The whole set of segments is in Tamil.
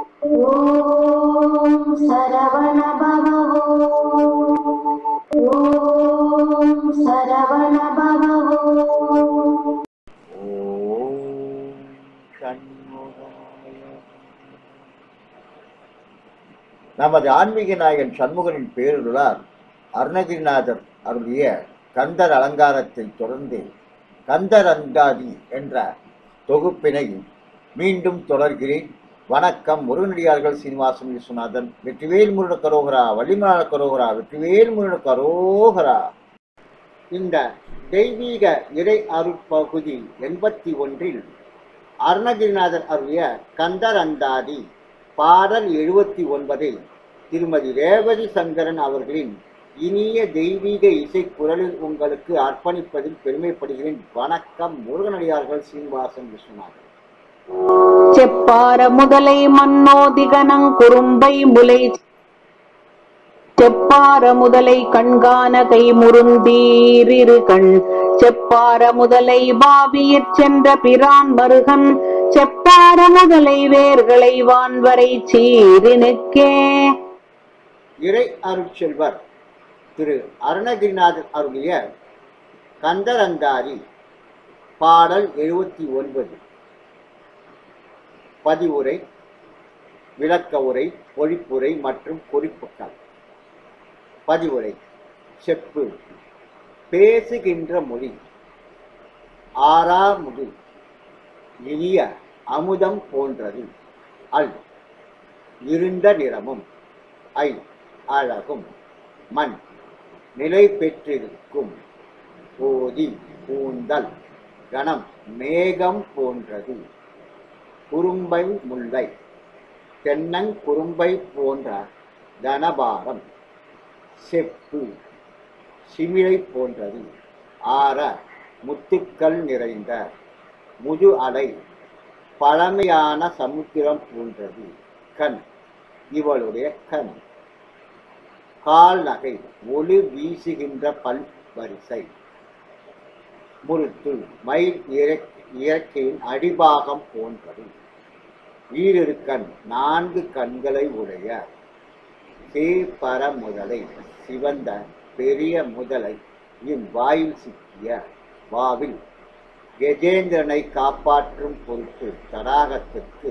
ஓம் சரவண ஓம் சரவண ஓம் நமது ஆன்மீக நாயகன் சண்முகனின் பேருளார் அருணகிரிநாதர் அருளிய கந்தர் அலங்காரத்தை தொடர்ந்து கந்தர் அங்காதி என்ற தொகுப்பினை மீண்டும் தொடர்கிறேன். வணக்கம் முருகனடியார்கள் சீனிவாசன் விஸ்வநாதன் வெற்றிவேல் முருகன கரோகரா வள்ளிமலாள கரோகரா வெற்றிவேல் முருகன கரோகரா. இந்த தெய்வீக இறை அருட்பகுதி எண்பத்தி ஒன்றில் அருணகிரிநாதர் அருளிய கந்தர் அந்தாதி பாடல் எழுபத்தி ஒன்பதில் திருமதி ரேவதி சங்கரன் அவர்களின் இனிய தெய்வீக இசை குரலில் உங்களுக்கு அர்ப்பணிப்பதில் பெருமைப்படுகிறேன். வணக்கம் முருகனடியார்கள் சீனிவாசன் விஸ்வநாதன். செப்பார முதலை மன்னோதிகனங் குறும்பை முலை செப்பார முதலை கண்கான கை முருந்தீரிரு கண். செப்பார முதலை பாவியிற் சென்ற பிரான் மருகன். செப்பார முதலை வேர்களை வான்வரை சீரினுக்கே இறை அருட்செல்வர் திரு அருணகிரிநாதர் அருளிய கந்தரந்தாரி பாடல் எழுபத்தி ஒன்பது. பதிவுரை விளக்க உரை பொழிப்புரை மற்றும் குறிப்புகள் பதிவுரை செப்பு. பேசுகின்ற மொழி ஆறாமுது இனிய அமுதம் போன்றது. அல் இருண்ட நிறமும். ஐ அழகும். மண் நிலை பெற்றிருக்கும். போதி கூந்தல் கணம் மேகம் போன்றது. குறும்பை முல்லை தென்னங்குறும்பை போன்ற தனபாரம் செப்பு சிமிழை போன்றது. ஆற முத்துக்கள் நிறைந்த முது அலை பழமையான சமுத்திரம் போன்றது. கண் இவளுடைய கண். கால்நகை ஒளி வீசுகின்ற பல் வரிசை. முறுத்து மயில் இறக்- இறக்கையின் அடிபாகம் போன்றது. ஈரிரு கண் நான்கு கண்களை உடைய சேப்பர முதலை சிவந்த பெரிய முதலை என் வாயில் சிக்கிய வாவில் கஜேந்திரனை காப்பாற்றும் பொருட்டு தடாகத்திற்கு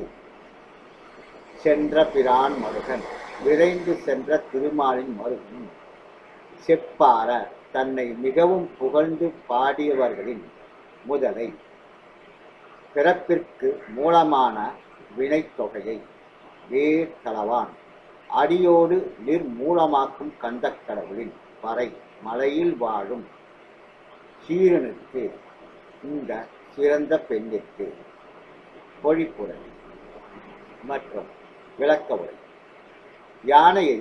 சென்ற பிரான் மருகன் விரைந்து சென்ற திருமாலின் மருகன் செப்பார தன்னை மிகவும் புகழ்ந்து பாடியவர்களின் முதலை பிறப்பிற்கு மூலமான வினைத்தொகையை வேர் களவான் அடியோடு நிர்மூலமாக்கும் கந்தக் கடவுளின் பறை மலையில் வாழும் சீரனுக்கு இந்த சிறந்த பெண்ணிற்கு பொழிப்புரை மற்றும் விளக்க உரை யானையை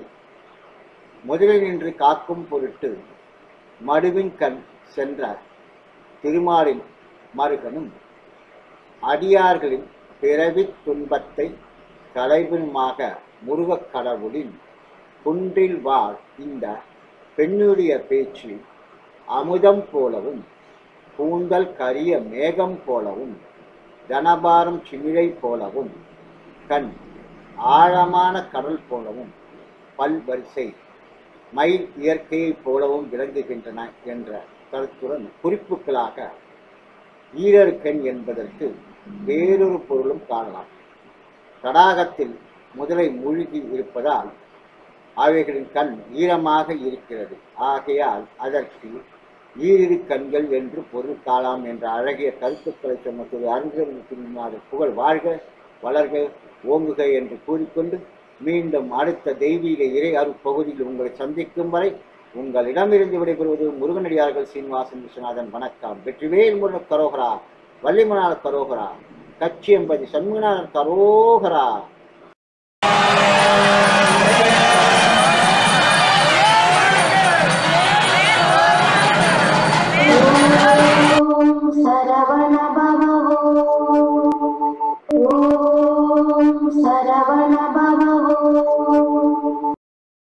முதலில் நின்று காக்கும் பொருட்டு மடுவின் கண் சென்ற திருமாலின் மருகனும் அடியார்களின் பிறவித் துன்பத்தை தலைவனுமாக முருகக் கடவுளின் குன்றில் வாழ் இந்த பெண்ணுடைய பேச்சு அமுதம் போலவும் கூந்தல் கரிய மேகம் போலவும் தனபாரம் சிமிழை போலவும் கண் ஆழமான கடல் போலவும் பல்வரிசை மயில் இயற்கையைப் போலவும் விளங்குகின்றன என்ற கருத்துடன் குறிப்புகளாக ஈரர்கண் என்பதற்கு வேறொரு பொருளும் காணலாம். தடாகத்தில் முதலை மூழ்கி இருப்பதால் அவைகளின் கண் ஈரமாக இருக்கிறது. ஆகையால் அதற்கு ஈரிரு கண்கள் என்று பொருள் காணலாம் என்ற அழகிய கருத்துக்களை சொன்ன திரு அருங்கர் புகழ் வாழ்க வளர்க ஓங்குக என்று கூறிக்கொண்டு மீண்டும் அடுத்த தெய்வீக இறை அருப்பகுதியில் உங்களை சந்திக்கும் வரை உங்களிடமிருந்து விடைபெறுவது முருகனடியார்கள் சீனிவாசன் விஸ்வநாதன். வணக்கம். வெற்றிவேல் முருகன் கரோகரா வள்ளிமனார் கரோகரா கட்சி என்பது சண்முகநாதன் கரோகரா. சரவணபா